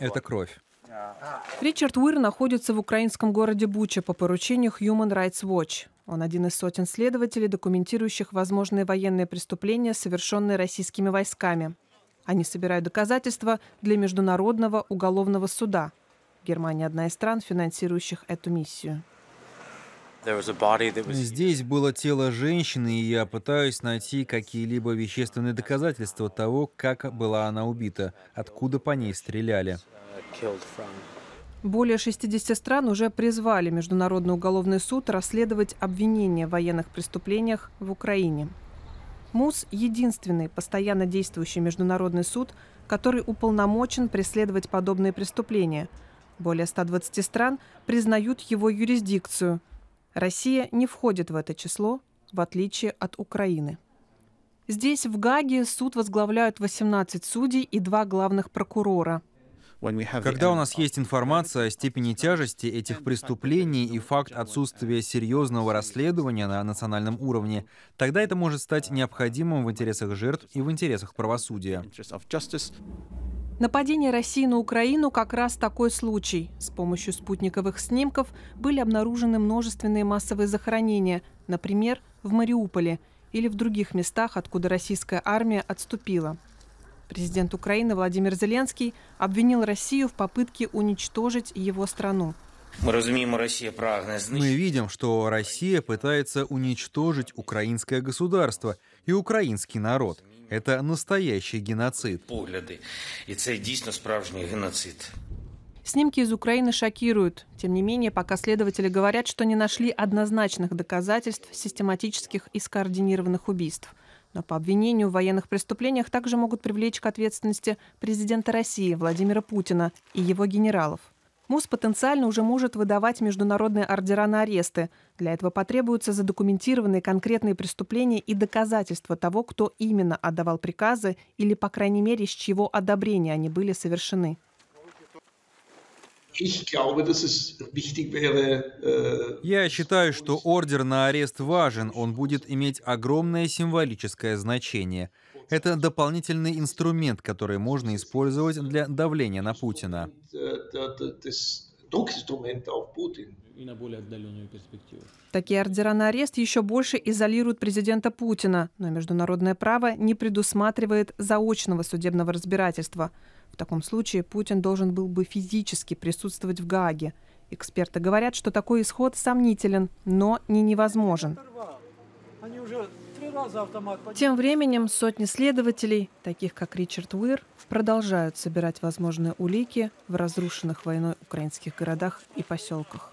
Это кровь. Ричард Уир находится в украинском городе Буча по поручению Human Rights Watch. Он один из сотен следователей, документирующих возможные военные преступления, совершенные российскими войсками. Они собирают доказательства для Международного уголовного суда. Германия одна из стран, финансирующих эту миссию. Здесь было тело женщины, и я пытаюсь найти какие-либо вещественные доказательства того, как была она убита, откуда по ней стреляли. Более 60 стран уже призвали Международный уголовный суд расследовать обвинения в военных преступлениях в Украине. МУС – единственный постоянно действующий международный суд, который уполномочен преследовать подобные преступления. Более 120 стран признают его юрисдикцию. Россия не входит в это число, в отличие от Украины. Здесь, в Гаге, суд возглавляют 18 судей и два главных прокурора – когда у нас есть информация о степени тяжести этих преступлений и факт отсутствия серьезного расследования на национальном уровне, тогда это может стать необходимым в интересах жертв и в интересах правосудия. Нападение России на Украину как раз такой случай. С помощью спутниковых снимков были обнаружены множественные массовые захоронения, например, в Мариуполе или в других местах, откуда российская армия отступила. Президент Украины Владимир Зеленский обвинил Россию в попытке уничтожить его страну. Мы видим, что Россия пытается уничтожить украинское государство и украинский народ. Это настоящий геноцид. Снимки из Украины шокируют. Тем не менее, пока следователи говорят, что не нашли однозначных доказательств систематических и скоординированных убийств – но по обвинению в военных преступлениях также могут привлечь к ответственности президента России Владимира Путина и его генералов. МУС потенциально уже может выдавать международные ордера на аресты. Для этого потребуются задокументированные конкретные преступления и доказательства того, кто именно отдавал приказы или, по крайней мере, с чьего одобрения они были совершены. Äh, Я считаю, что ордер на арест важен, он будет иметь огромное символическое значение. Это дополнительный инструмент, который можно использовать для давления на Путина. И на более отдаленную перспективу. Такие ордера на арест еще больше изолируют президента Путина, но международное право не предусматривает заочного судебного разбирательства – в таком случае Путин должен был бы физически присутствовать в Гааге. Эксперты говорят, что такой исход сомнителен, но не невозможен. Тем временем сотни следователей, таких как Ричард Уир, продолжают собирать возможные улики в разрушенных войной украинских городах и поселках.